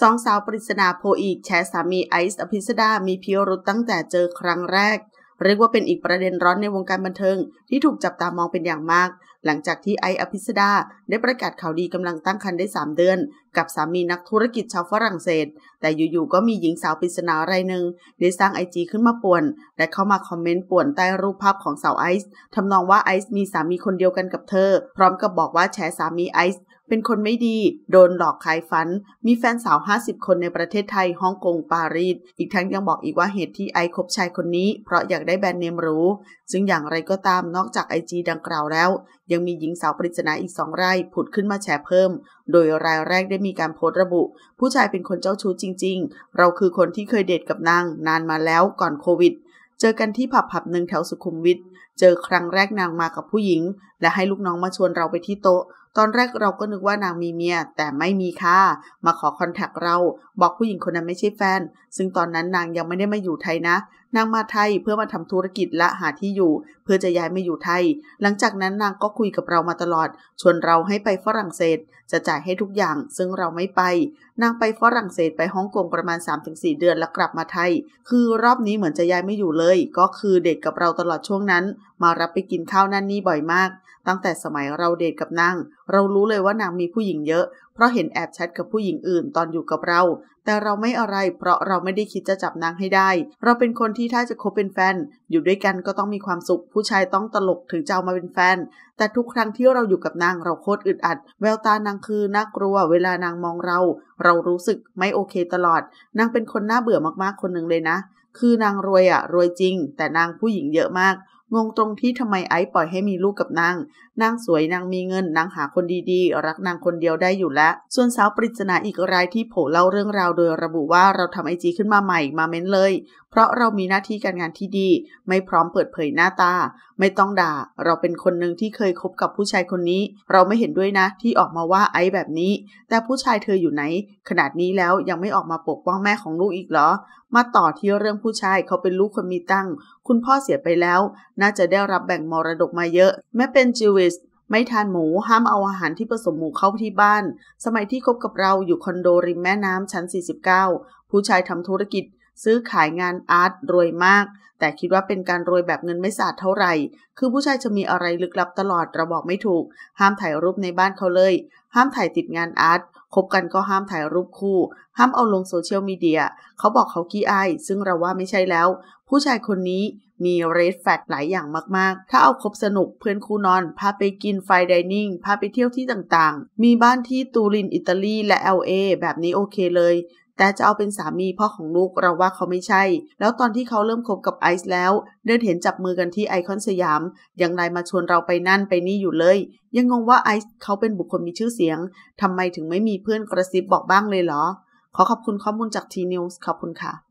สองสาวปริศนาโพอีกแชร์สามีไอซ์อภิสดา มีพิรุษตั้งแต่เจอครั้งแรก เรียกว่าเป็นอีกประเด็นร้อนในวงการบันเทิง ที่ถูกจับตามองเป็นอย่างมาก หลังจากที่ไออภิสดาได้ประกาศข่าวดีกำลังตั้งครรภ์ได้ 3 เดือน กับสามีนักธุรกิจชาวฝรั่งเศส แต่อยู่ๆก็มีหญิงสาวปริศนารายหนึ่งได้สร้างไอจีขึ้นมาป่วน และเข้ามาคอมเมนต์ป่วนใต้รูปภาพของสาวไอซ์ทำนองว่าไอซ์มีสามีคนเดียวกันกับเธอ พร้อมกับบอกว่าแชร์สามีไอซ์เป็นคนไม่ดี โดนหลอกขายฝัน มีแฟนสาว 50 คนในประเทศไทย ฮ่องกง ปารีส อีกทั้งยังบอกอีกว่าเหตุที่ไอคบชายคนนี้ เพราะอยากได้แบรนด์เนมหรู ซึ่งอย่างไรก็ตาม นอกจากไอจีดังกล่าวแล้วยังมีหญิงสาวปริศนาอีกสองรายผุดขึ้นมาแชร์เพิ่ม โดยรายแรกได้มีการโพสต์ระบุ ผู้ชายเป็นคนเจ้าชู้จริง ๆ เราคือคนที่เคยเดทกับนางนานมาแล้วก่อนโควิด เจอกันที่ผับผับหนึ่งแถวสุขุมวิท เจอครั้งแรกนางมากับผู้หญิง และให้ลูกน้องมาชวนเราไปที่โต๊ะ ตอนแรกเราก็นึกว่านางมีเมีย แต่ไม่มีค่ะ มาขอคอนแทคเรา บอกผู้หญิงคนนั้นไม่ใช่แฟน ซึ่งตอนนั้นนางยังไม่ได้มาอยู่ไทยนะ นางมาไทยเพื่อมาทำธุรกิจและหาที่อยู่ เพื่อจะย้ายมาอยู่ไทย หลังจากนั้นนางก็คุยกับเรามาตลอด ชวนเราให้ไปฝรั่งเศส จะจ่ายให้ทุกอย่าง ซึ่งเราไม่ไป นางไปฝรั่งเศสไปฮ่องกงประมาณ 3-4 เดือนแล้วกลับมาไทย คือรอบนี้เหมือนจะย้ายไม่อยู่เลย ก็คือเด็กกับเราตลอดช่วงนั้น มารับไปกินข้าวนั่นนี่บ่อยมาก ตั้งแต่สมัยเราเดทกับนาง เรารู้เลยว่านางมีผู้หญิงเยอะ เพราะเห็นแอบแชทกับผู้หญิงอื่นตอนอยู่กับเรา แต่เราไม่อะไรเพราะเราไม่ได้คิดจะจับนางให้ได้ เราเป็นคนที่ถ้าจะคบเป็นแฟน อยู่ด้วยกันก็ต้องมีความสุข ผู้ชายต้องตลกถึงจะเอามาเป็นแฟน แต่ทุกครั้งที่เราอยู่กับนางเราโคตรอึดอัด แววตานางคือน่ากลัว เวลานางมองเรา เรารู้สึกไม่โอเคตลอด นางเป็นคนน่าเบื่อมากๆคนหนึ่งเลยนะ คือนางรวยอะรวยจริง แต่นางผู้หญิงเยอะมาก งงตรงที่ทำไมไอซ์ปล่อยให้มีลูกกับนาง นางสวยนางมีเงินนางหาคนดีๆ รักนางคนเดียวได้อยู่แล้ว ส่วนสาวปริศนาอีกรายที่โผล่เล่าเรื่องราวโดยระบุว่าเราทำไอจีขึ้นมาใหม่มาเม้นเลย ราะเรามีหน้าที่การงานที่ดี ไม่พร้อมเปิดเผยหน้าตา ไม่ต้องด่า เราเป็นคนหนึ่งที่เคยคบกับผู้ชายคนนี้ เราไม่เห็นด้วยนะที่ออกมาว่าไอซ์แบบนี้ แต่ผู้ชายเธออยู่ไหน ขนาดนี้แล้วยังไม่ออกมาปกป้องแม่ของลูกอีกเหรอ มาต่อที่เรื่องผู้ชายเขาเป็นลูกคนมีตั้ง คุณพ่อเสียไปแล้ว น่าจะได้รับแบ่งมรดกมาเยอะ แม้เป็นจิวิสไม่ทานหมูห้ามเอาอาหารที่ผสมหมูเข้าที่บ้าน สมัยที่คบกับเราอยู่คอนโดริมแม่น้ำชั้น 49 ผู้ชายทำธุรกิจ ซื้อขายงานอาร์ตรวยมาก แต่คิดว่าเป็นการรวยแบบเงินไม่สะอาดเท่าไหร่ คือผู้ชายจะมีอะไรลึกลับตลอดเราบอกไม่ถูก ห้ามถ่ายรูปในบ้านเขาเลย ห้ามถ่ายติดงานอาร์ตคบกันก็ห้ามถ่ายรูปคู่ ห้ามเอาลงโซเชียลมีเดียเขาบอกเขาขี้อาย ซึ่งเราว่าไม่ใช่แล้ว ผู้ชายคนนี้มีเรดแฟกหลายอย่างมาก ๆ ถ้าเอาคบสนุกเพื่อนคู่นอน พาไปกินไฟดิเนิ่งพาไปเที่ยวที่ต่าง ๆ มีบ้านที่ตูรินอิตาลีและ LA แบบนี้โอเคเลย แต่จะเอาเป็นสามีพ่อของลูกเราว่าเขาไม่ใช่ แล้วตอนที่เขาเริ่มคบกับไอซ์แล้ว เดินเห็นจับมือกันที่ไอคอนสยาม ยังไลน์มาชวนเราไปนั่นไปนี่อยู่เลย ยังงงว่าไอซ์เขาเป็นบุคคลมีชื่อเสียง ทำไมถึงไม่มีเพื่อนกระซิบบอกบ้างเลยเหรอ ขอขอบคุณข้อมูลจากทีนิวส์ขอบคุณค่ะ